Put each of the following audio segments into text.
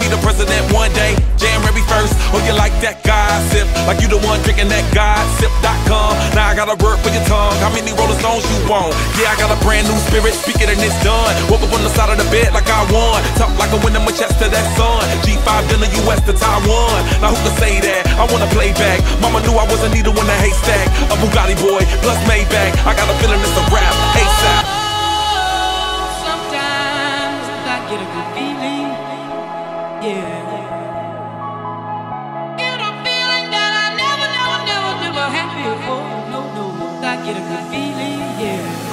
Be the president one day. January 1st, oh, you like that gossip? Like you the one drinking that gossip.com. Now I gotta work for your tongue. How many Rolling Stones you want? Yeah, I got a brand new spirit, speak it and it's done. Woke up on the side of the bed like I won. Talk like a winner, my chest to that sun. G5 in the US to Taiwan. Now who can say that? I wanna play back. Mama knew I wasn't needle in the haystack. A Bugatti boy, plus Maybach. I got a feeling it's a rap. ASAP. Oh, sometimes I get a good feeling, good feeling, yeah.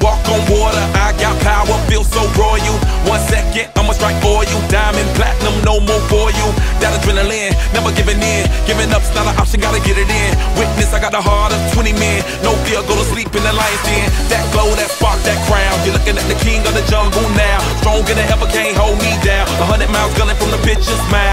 Walk on water. I got power, feel so royal. One second, I'ma strike for you. Diamond, platinum, no more for you. That adrenaline, never giving in. Giving up's not an option, gotta get it in. Witness, I got the heart of 20 men. No fear, go to sleep in the lion's den. That glow, that spark, that crown. You're looking at the king of the jungle now. Stronger than ever, can't hold me down. A hundred miles gunning from the pitcher's mouth.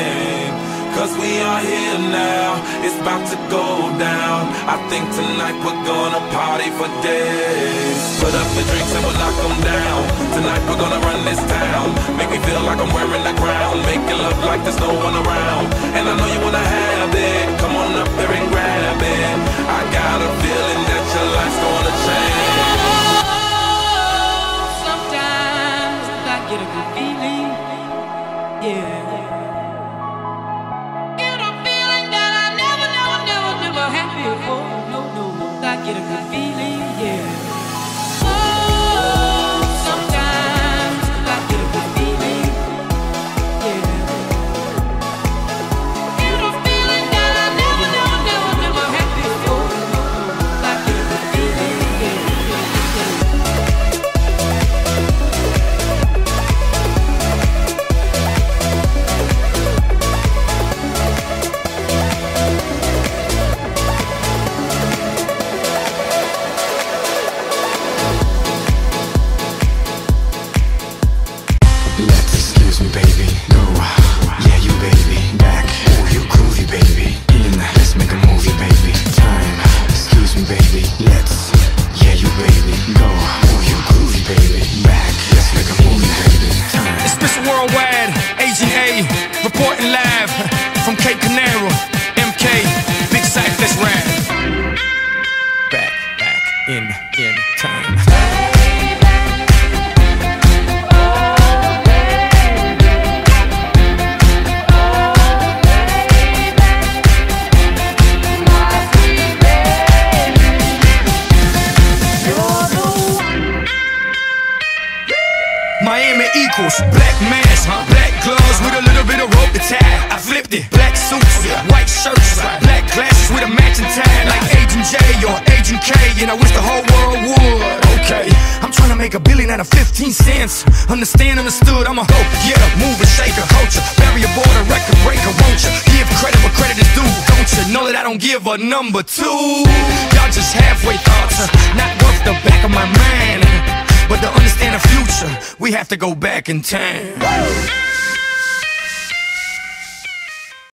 Same. Cause we are here now, it's about to go down. I think tonight we're gonna party for days. Put up the drinks and we'll knock them down. Tonight we're gonna run this town. Make me feel like I'm wearing the crown. Make it look like there's no one around. And I know you wanna have it. Come on up there and grab it. I got get a good Cape Canaveral. Equals black mask, black gloves with a little bit of rope to tie. I flipped it, black suits, white shirts, black glasses with a matching tie, like Agent J or Agent K, and I wish the whole world would. Okay, I'm trying to make a billion out of 15 cents. Understand, understood, I'm a hoe, yeah, move and shake a culture, bury a border, record breaker, won't you? Give credit where credit is due, don't you know that I don't give a number two? Y'all just halfway thoughts, to go back in time.